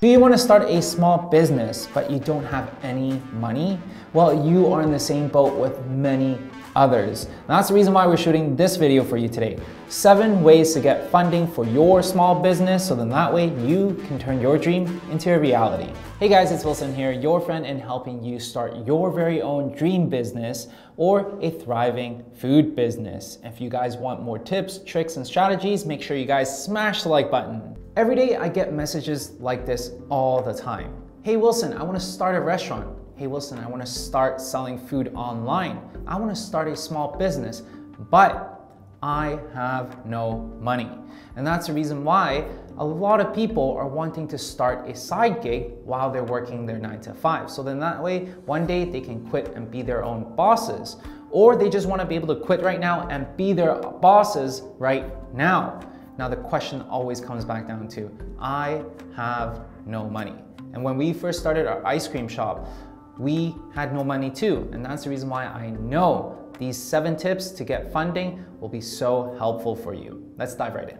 Do you want to start a small business but you don't have any money? Well, you are in the same boat with many others. And that's the reason why we're shooting this video for you today. Seven ways to get funding for your small business so then that way you can turn your dream into a reality. Hey guys, it's Wilson here, your friend in helping you start your very own dream business or a thriving food business. If you guys want more tips, tricks, and strategies, make sure you guys smash the like button. Every day I get messages like this all the time. Hey Wilson, I wanna start a restaurant. Hey Wilson, I wanna start selling food online. I wanna start a small business, but I have no money. And that's the reason why a lot of people are wanting to start a side gig while they're working their nine to five. So then that way, one day they can quit and be their own bosses. Or they just wanna be able to quit right now and be their bosses right now. Now the question always comes back down to, I have no money. And when we first started our ice cream shop, we had no money too. And that's the reason why I know these seven tips to get funding will be so helpful for you. Let's dive right in.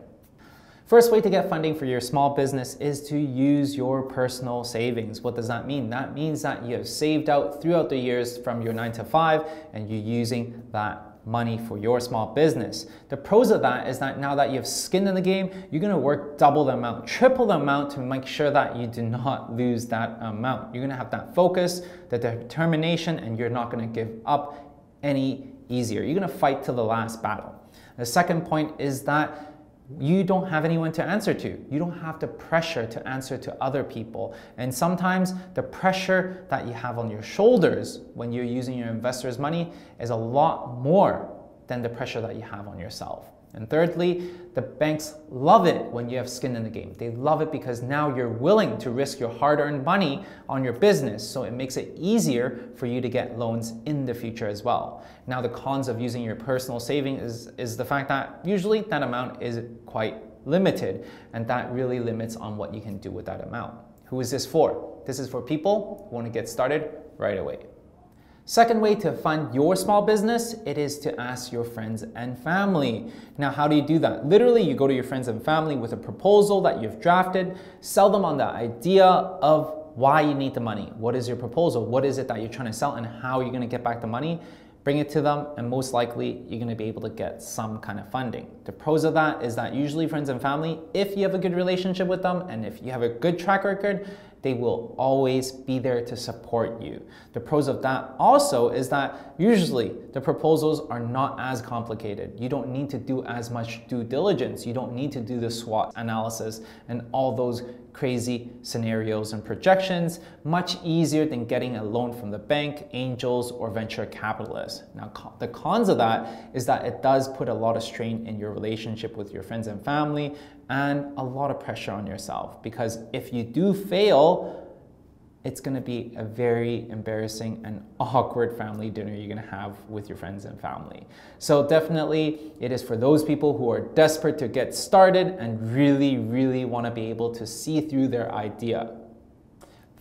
First way to get funding for your small business is to use your personal savings. What does that mean? That means that you have saved out throughout the years from your nine to five and you're using that money for your small business. The pros of that is that now that you have skin in the game, you're gonna work double the amount, triple the amount to make sure that you do not lose that amount. You're gonna have that focus, the determination, and you're not gonna give up any easier. You're gonna fight to the last battle. The second point is that you don't have anyone to answer to. You don't have the pressure to answer to other people. And sometimes the pressure that you have on your shoulders when you're using your investors' money is a lot more than the pressure that you have on yourself. And thirdly, the banks love it when you have skin in the game. They love it because now you're willing to risk your hard earned money on your business. So it makes it easier for you to get loans in the future as well. Now, the cons of using your personal savings is, is the fact that usually that amount is quite limited, and that really limits on what you can do with that amount. Who is this for? This is for people who want to get started right away. Second way to fund your small business, it is to ask your friends and family. Now, how do you do that? Literally, you go to your friends and family with a proposal that you've drafted, sell them on the idea of why you need the money. What is your proposal? What is it that you're trying to sell and how you're going to get back the money? Bring it to them, and most likely you're going to be able to get some kind of funding. The pros of that is that usually friends and family, if you have a good relationship with them and if you have a good track record, they will always be there to support you. The pros of that also is that usually the proposals are not as complicated. You don't need to do as much due diligence. You don't need to do the SWOT analysis and all those crazy scenarios and projections, much easier than getting a loan from the bank, angels, or venture capitalists. Now, the cons of that is that it does put a lot of strain in your relationship with your friends and family and a lot of pressure on yourself because if you do fail, it's gonna be a very embarrassing and awkward family dinner you're gonna have with your friends and family. So definitely it is for those people who are desperate to get started and really, really wanna be able to see through their idea.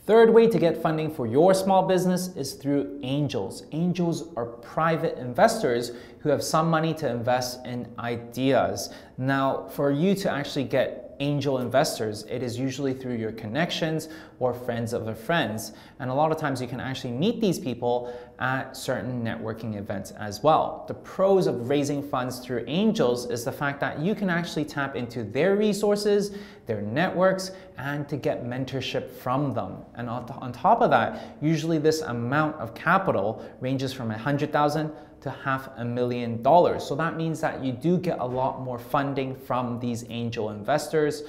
Third way to get funding for your small business is through angels. Angels are private investors who have some money to invest in ideas. Now, for you to actually get angel investors, it is usually through your connections or friends of their friends. And a lot of times you can actually meet these people at certain networking events as well. The pros of raising funds through angels is the fact that you can actually tap into their resources, their networks, and to get mentorship from them. And on top of that, usually this amount of capital ranges from 100,000 to half a million dollars. So that means that you do get a lot more funding from these angel investors.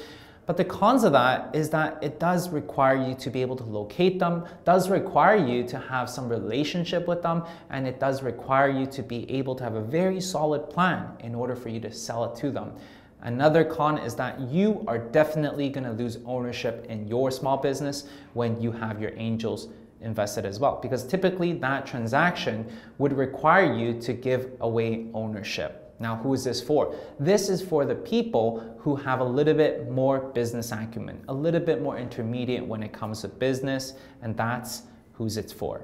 But the cons of that is that it does require you to be able to locate them, does require you to have some relationship with them, and it does require you to be able to have a very solid plan in order for you to sell it to them. Another con is that you are definitely going to lose ownership in your small business when you have your angels invested as well because typically that transaction would require you to give away ownership. Now, who is this for? This is for the people who have a little bit more business acumen, a little bit more intermediate when it comes to business, and that's who's it's for.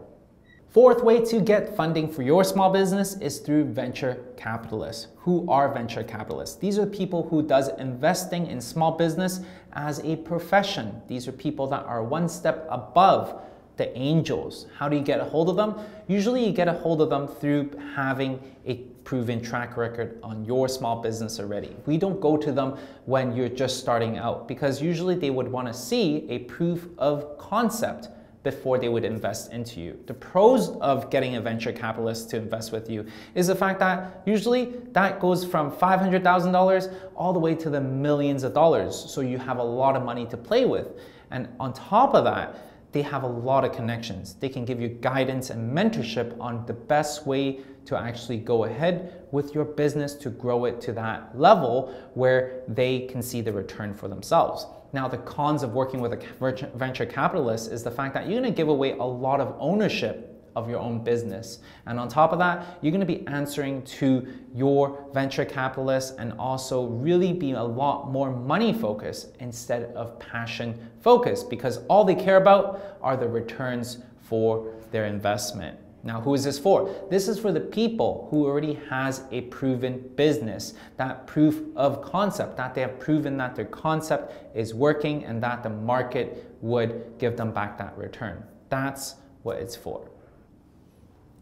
Fourth way to get funding for your small business is through venture capitalists. Who are venture capitalists? These are people who does investing in small business as a profession. These are people that are one step above the angels. How do you get a hold of them? Usually you get a hold of them through having a proven track record on your small business already. We don't go to them when you're just starting out because usually they would want to see a proof of concept before they would invest into you. The pros of getting a venture capitalist to invest with you is the fact that usually that goes from $500,000 all the way to the millions of dollars. So you have a lot of money to play with. And on top of that, they have a lot of connections. They can give you guidance and mentorship on the best way to actually go ahead with your business to grow it to that level where they can see the return for themselves. Now, the cons of working with a venture capitalist is the fact that you're gonna give away a lot of ownership of your own business. And on top of that, you're gonna be answering to your venture capitalists and also really be a lot more money focused instead of passion focused because all they care about are the returns for their investment. Now, who is this for? This is for the people who already has a proven business, that proof of concept, that they have proven that their concept is working and that the market would give them back that return. That's what it's for.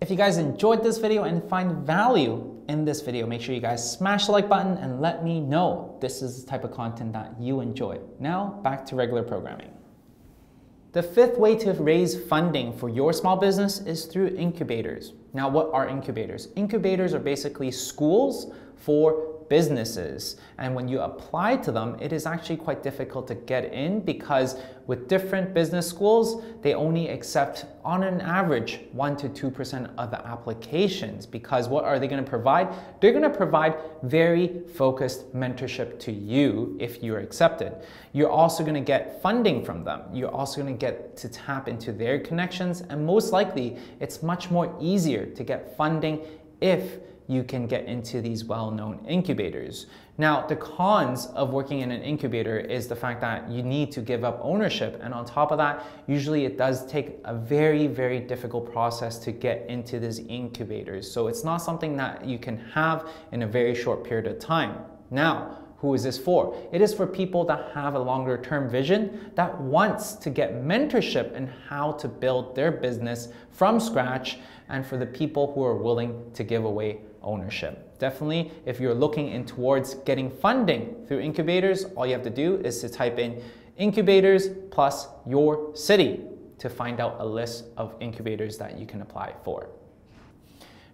If you guys enjoyed this video and find value in this video, make sure you guys smash the like button and let me know this is the type of content that you enjoy. Now, back to regular programming. The fifth way to raise funding for your small business is through incubators. Now, what are incubators? Incubators are basically schools for businesses. And when you apply to them, it is actually quite difficult to get in because with different business schools, they only accept on an average 1 to 2% of the applications because what are they going to provide? They're going to provide very focused mentorship to you if you're accepted. You're also going to get funding from them. You're also going to get to tap into their connections and most likely it's much more easier to get funding if you can get into these well-known incubators. Now, the cons of working in an incubator is the fact that you need to give up ownership. And on top of that, usually it does take a very, very difficult process to get into these incubators. So it's not something that you can have in a very short period of time. Now, who is this for? It is for people that have a longer term vision that wants to get mentorship in how to build their business from scratch and for the people who are willing to give away ownership. Definitely, if you're looking in towards getting funding through incubators, all you have to do is to type in incubators plus your city to find out a list of incubators that you can apply for.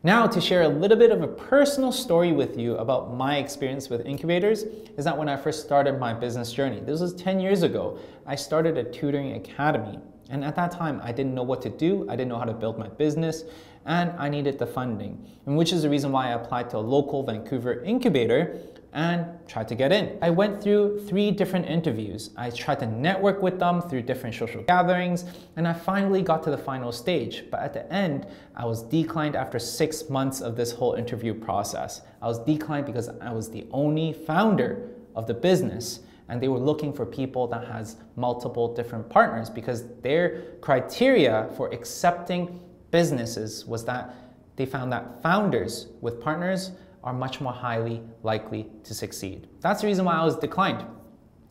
Now, to share a little bit of a personal story with you about my experience with incubators, is that when I first started my business journey, this was 10 years ago, I started a tutoring academy. And at that time, I didn't know what to do, I didn't know how to build my business, and I needed the funding, and which is the reason why I applied to a local Vancouver incubator and tried to get in. I went through three different interviews. I tried to network with them through different social gatherings, and I finally got to the final stage. But at the end, I was declined after six months of this whole interview process. I was declined because I was the only founder of the business and they were looking for people that has multiple different partners because their criteria for accepting businesses was that they found that founders with partners are much more highly likely to succeed. That's the reason why I was declined.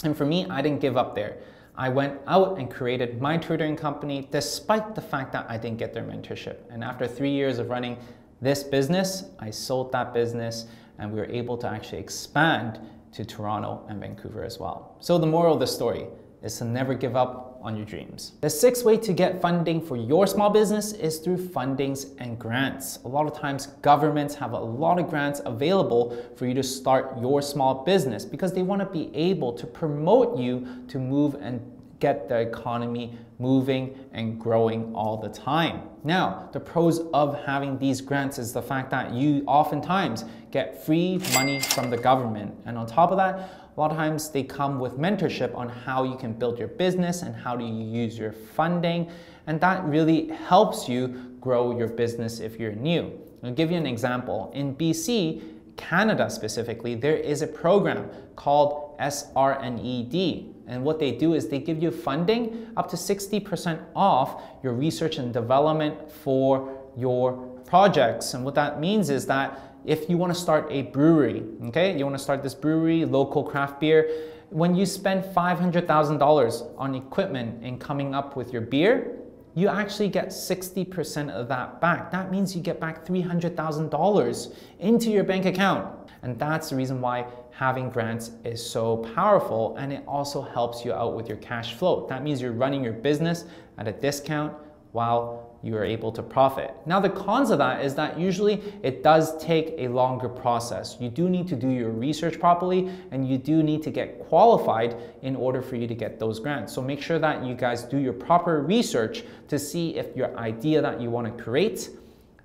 And for me, I didn't give up there. I went out and created my tutoring company despite the fact that I didn't get their mentorship. And after three years of running this business, I sold that business and we were able to actually expand to Toronto and Vancouver as well. So the moral of the story is to never give up on your dreams. The sixth way to get funding for your small business is through fundings and grants. A lot of times governments have a lot of grants available for you to start your small business because they want to be able to promote you to move and get the economy moving and growing all the time. Now, the pros of having these grants is the fact that you oftentimes get free money from the government. And on top of that, a lot of times they come with mentorship on how you can build your business and how do you use your funding. And that really helps you grow your business if you're new. I'll give you an example. In BC, Canada specifically, there is a program called SR&ED. And what they do is they give you funding up to 60% off your research and development for your projects. And what that means is that if you want to start a brewery, okay, you want to start this brewery, local craft beer, when you spend $500,000 on equipment and coming up with your beer, you actually get 60% of that back. That means you get back $300,000 into your bank account. And that's the reason why having grants is so powerful and it also helps you out with your cash flow. That means you're running your business at a discount while you are able to profit. Now the cons of that is that usually it does take a longer process. You do need to do your research properly and you do need to get qualified in order for you to get those grants. So make sure that you guys do your proper research to see if your idea that you want to create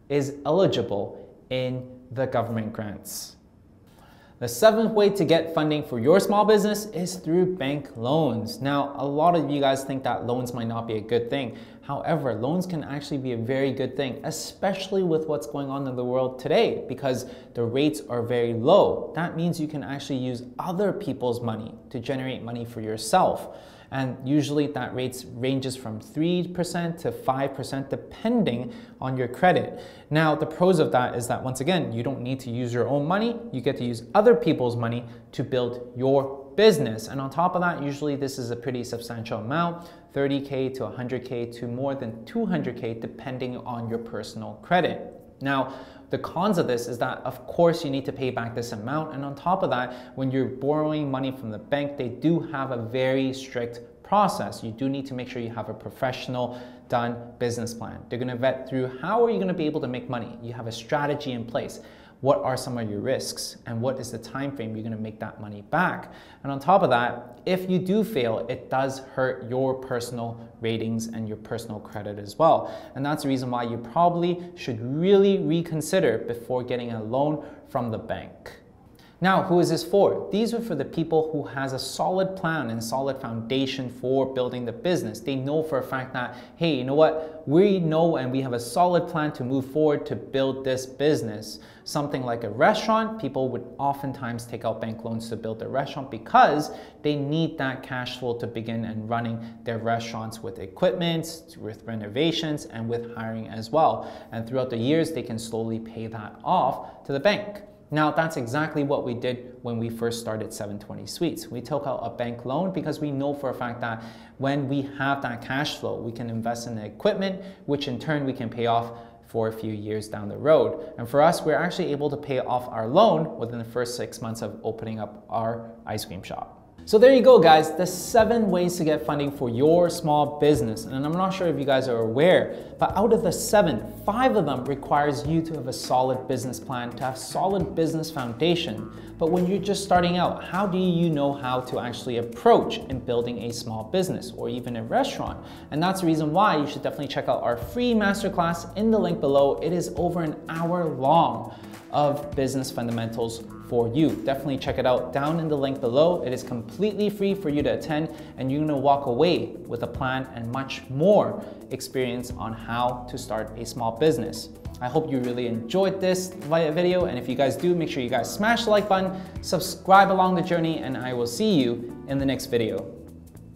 is eligible in the government grants. The seventh way to get funding for your small business is through bank loans. Now, a lot of you guys think that loans might not be a good thing. However, loans can actually be a very good thing, especially with what's going on in the world today because the rates are very low. That means you can actually use other people's money to generate money for yourself and usually that rate ranges from 3% to 5% depending on your credit. Now the pros of that is that once again, you don't need to use your own money, you get to use other people's money to build your business. And on top of that, usually this is a pretty substantial amount, 30K to 100K to more than 200K depending on your personal credit. Now, the cons of this is that, of course, you need to pay back this amount. And on top of that, when you're borrowing money from the bank, they do have a very strict process. You do need to make sure you have a professional done business plan. They're gonna vet through how are you gonna be able to make money? You have a strategy in place what are some of your risks and what is the time frame you're going to make that money back? And on top of that if you do fail it does hurt your personal ratings and your personal credit as well. And that's the reason why you probably should really reconsider before getting a loan from the bank now, who is this for? These are for the people who has a solid plan and solid foundation for building the business. They know for a fact that, hey, you know what? We know and we have a solid plan to move forward to build this business. Something like a restaurant, people would oftentimes take out bank loans to build their restaurant because they need that cash flow to begin and running their restaurants with equipment, with renovations, and with hiring as well. And throughout the years, they can slowly pay that off to the bank. Now, that's exactly what we did when we first started 720 Sweets. We took out a bank loan because we know for a fact that when we have that cash flow, we can invest in the equipment, which in turn we can pay off for a few years down the road. And for us, we're actually able to pay off our loan within the first six months of opening up our ice cream shop. So there you go guys, the seven ways to get funding for your small business. And I'm not sure if you guys are aware, but out of the seven, five of them requires you to have a solid business plan, to have solid business foundation. But when you're just starting out, how do you know how to actually approach in building a small business or even a restaurant? And that's the reason why you should definitely check out our free masterclass in the link below. It is over an hour long of business fundamentals for you. Definitely check it out down in the link below. It is completely free for you to attend and you're gonna walk away with a plan and much more experience on how to start a small business. I hope you really enjoyed this video and if you guys do, make sure you guys smash the like button, subscribe along the journey and I will see you in the next video.